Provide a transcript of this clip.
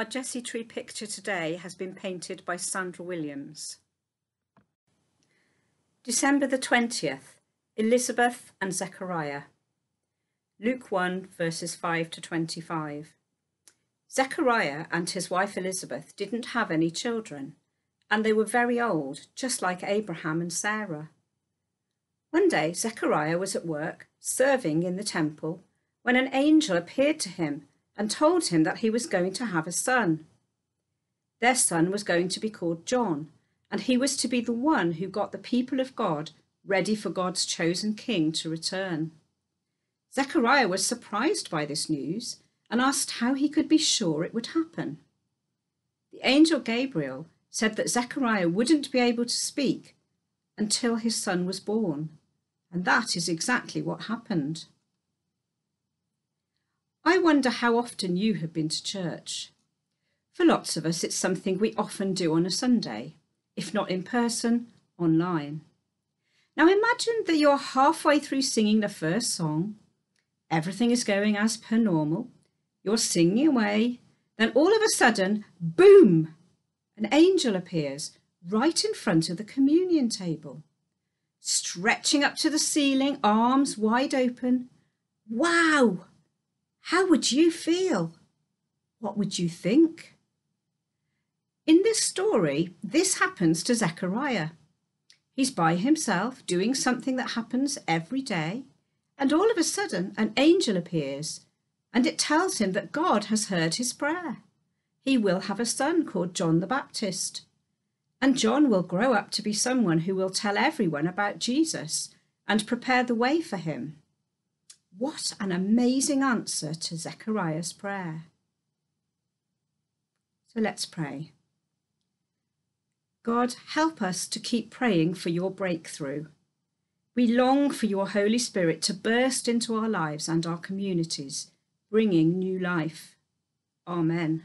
Our Jesse Tree picture today has been painted by Sandra Williams. December the 20th, Elizabeth and Zechariah. Luke 1 verses 5 to 25. Zechariah and his wife Elizabeth didn't have any children, and they were very old, just like Abraham and Sarah. One day, Zechariah was at work, serving in the temple, when an angel appeared to him and told him that he was going to have a son. Their son was going to be called John, and he was to be the one who got the people of God ready for God's chosen king to return. Zechariah was surprised by this news and asked how he could be sure it would happen. The angel Gabriel said that Zechariah wouldn't be able to speak until his son was born, and that is exactly what happened. I wonder how often you have been to church. For lots of us, it's something we often do on a Sunday, if not in person, online. Now imagine that you're halfway through singing the first song, everything is going as per normal, you're singing away, then all of a sudden, boom, an angel appears right in front of the communion table, stretching up to the ceiling, arms wide open. Wow! How would you feel? What would you think? In this story, this happens to Zechariah. He's by himself doing something that happens every day, and all of a sudden an angel appears and it tells him that God has heard his prayer. He will have a son called John the Baptist. And John will grow up to be someone who will tell everyone about Jesus and prepare the way for him. What an amazing answer to Zechariah's prayer. So let's pray. God, help us to keep praying for your breakthrough. We long for your Holy Spirit to burst into our lives and our communities bringing new life. Amen.